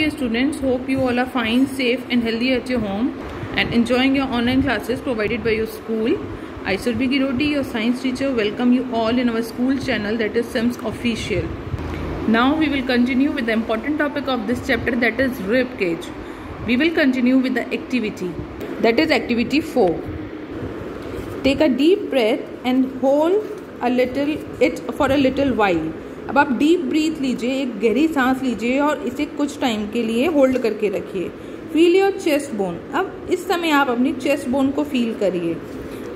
Dear students, hope you all are fine, safe and healthy at your home and enjoying your online classes provided by your school. I Surbi Girodi, your science teacher, welcome you all in our school channel that is SIMS Official. Now we will continue with the important topic of this chapter that is rib cage. We will continue with the activity that is activity 4. Take a deep breath and hold a little it for a little while. अब आप deep breath लीजिए, एक गहरी सांस लीजिए और इसे कुछ टाइम के लिए होल्ड करके रखिए। फील योर चेस्ट बोन अब इस समय आप अपनी चेस्ट बोन को फील करिए।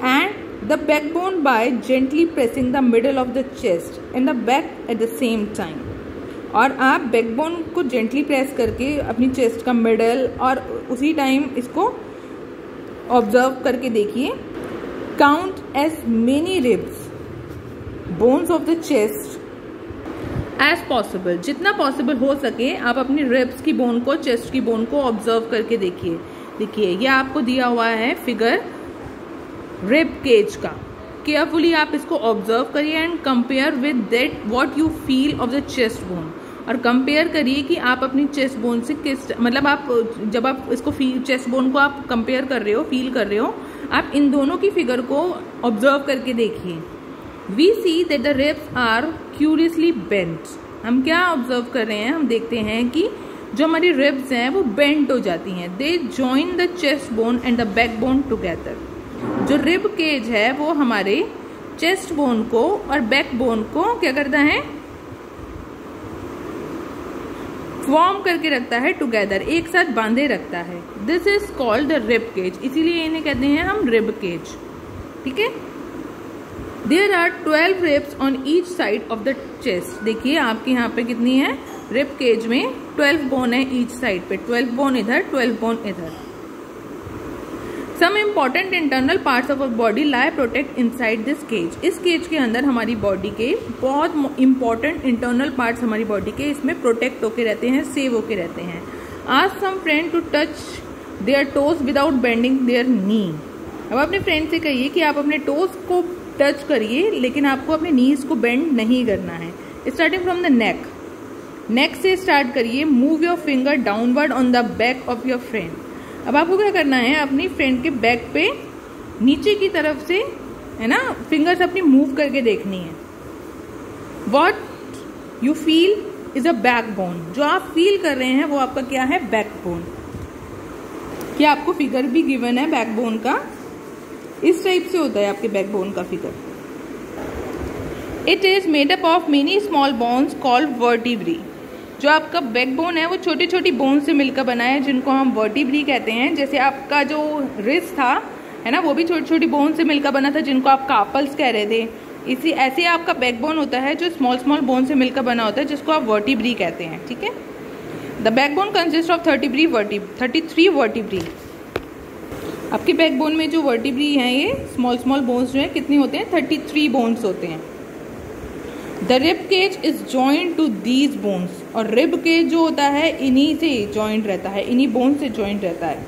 And the back bone by gently pressing the middle of the chest and the back at the same time और आप बैकबोन को जेंटली प्रेस करके अपनी चेस्ट का मिडल और उसी टाइम इसको ऑब्ज़र्व करके देखिए। Count as many ribs bones of the chest as possible जितना पॉसिबल हो सके, आप अपनी रिब्स की बोन को चेस्ट की बोन को ऑब्ज़र्व करके देखिए। देखिए, ये आपको दिया हुआ है फिगर रिब केज का। केयरफुली आप इसको ऑब्ज़र्व करिए and compare with that what you feel of the chest bone और कंपेयर करिए कि आप अपनी चेस्ट बोन से किस मतलब आप, जब आप इसको फील चेस्ट बोन को आप कंपेयर कर रहे हो फील कर रहे हो, आप इन दोनों की फिगर को ऑब्ज़र्व करके देखिए। We see that the ribs are curiously bent हम क्या ऑब्ज़र्व कर रहे हैं? हम देखते हैं कि जो हमारी रिब्स हैं, वो बेंट हो जाती हैं। They join the chest bone and the back bone together जो रिब केज है, वो हमारे चेस्ट बोन को और बैक बोन को क्या करता है? फॉर्म करके रखता है टुगेदर एक साथ बांधे रखता है। This is called the rib cage इसीलिए इन्हें कहते हैं हम रिब केज ठीक है? There are twelve ribs on each side of the chest देखिए आपके यहाँ पे कितनी है? रिब केज में ट्वेल्व बोन है ईच साइड पे। ट्वेल्व बोन इधर ट्वेल्व बोन इधर। Some important internal parts of our body lie protect inside this cage इस केज के अंदर हमारी बॉडी के बहुत इंपॉर्टेंट इंटरनल पार्ट्स हमारी बॉडी के इसमें प्रोटेक्ट होके रहते हैं सेव होके रहते हैं। आज some friend to touch their toes without bending their knee अब अपने फ्रेंड से कहिए कि आप अपने टोज को टच करिए, लेकिन आपको अपने नीज को बेंड नहीं करना है। Starting from the neck neck से स्टार्ट करिए move your finger downward on the back of your friend अब आपको क्या करना है, अपनी फ्रेंड के बैक पे नीचे की तरफ़ से, है ना फिंगर्स अपनी मूव करके देखनी है। What you feel is a backbone जो आप फील कर रहे हैं, वो आपका क्या है बैक बोन क्या आपको फिगर भी गिवन है बैक बोन का? इस टाइप से होता है आपके बैकबोन का figure it is made up of many small bones called vertebrae जो आपका बैकबोन है, वो छोटी छोटी बोन से मिलकर बना है, जिनको हम वर्टिब्री कहते हैं। जैसे आपका जो रिस्ट था, है ना, वो भी छोटी छोटी बोन से मिलकर बना था, जिनको आप कापल्स कह रहे थे। इसी, ऐसे आपका बैकबोन होता है, जो स्मॉल स्मॉल बोन से मिलकर बना होता है, जिसको आप वर्टिब्री कहते हैं, ठीक है? The backbone consist of thirty three Varti thirty three vertebrae आपके बैकबोन में जो वर्टिब्री हैं ये स्मॉल स्मॉल बोन्स जो हैं, कितने होते हैं? थर्टी थ्री बोन्स होते हैं। The rib cage is joint to these bones और रिब केज जो होता है, इन्हीं से ज्वाइंट रहता है, इन्हीं बोन से ज्वाइंट रहता है।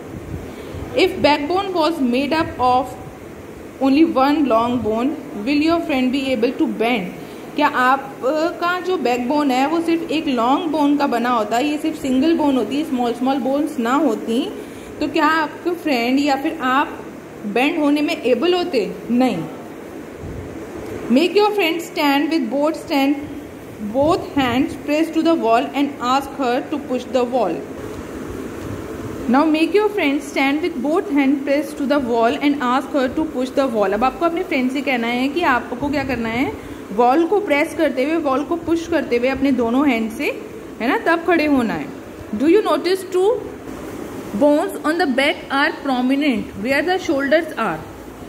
If backbone was made up of only one long bone will your friend be able to bend क्या आपका जो बैकबोन है, वो सिर्फ़ एक लॉन्ग बोन का बना होता है, ये सिर्फ़ सिंगल बोन होती है स्मॉल स्मॉल बोन्स ना होती। तो क्या आपके फ्रेंड या फिर आप बेंड होने में एबल होते? नहीं. Make your friend stand with both stand both hands press to the wall and ask her to push the wall now make your friend stand with both hand press to the wall and ask her to push the wall अब आपको अपने friend से कहना है कि आपको क्या करना है? वॉल को प्रेस करते हुए वॉल को पुश करते हुए अपने दोनों हैंड से, है ना? तब खड़े होना है. Do you notice two bones on the back are prominent where the shoulders are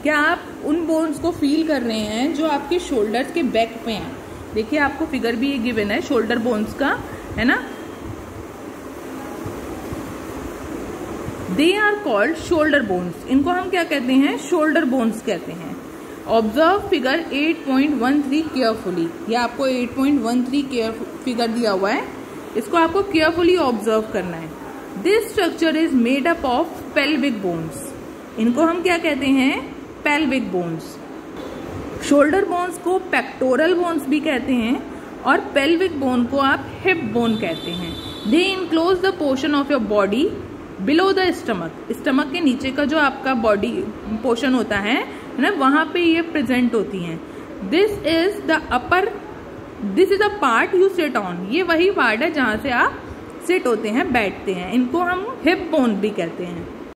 क्या आप उन बोन्स को फील कर रहे हैं जो आपके शोल्डर्स के बैक पे हैं? देखिए, आपको फिगर भी ये गिवन है शोल्डर बोन्स का, है ना? They are called shoulder bones इनको हम क्या कहते हैं? शोल्डर बोन्स कहते हैं. ऑब्ज़र्व फिगर 8.13 केयरफुली ये आपको 8.13 केयर फिगर दिया हुआ है. इसको आपको केयरफुली ऑब्ज़र्व करना है. This structure is made up of pelvic bones इनको हम क्या कहते हैं? पेल्विक बोन्स शोल्डर बोन्स को पेक्टोरल बोन्स भी कहते हैं और पेल्विक बोन को आप हिप बोन कहते हैं। They enclose the portion of your body below the stomach stomach के नीचे का जो आपका बॉडी पोर्शन होता है ना, वहाँ पे ये प्रेजेंट होती हैं। This is the upper this is a part you sit on ये वही पार्ट है जहाँ से आप सिट होते हैं बैठते हैं। इनको हम हिप बोन भी कहते हैं।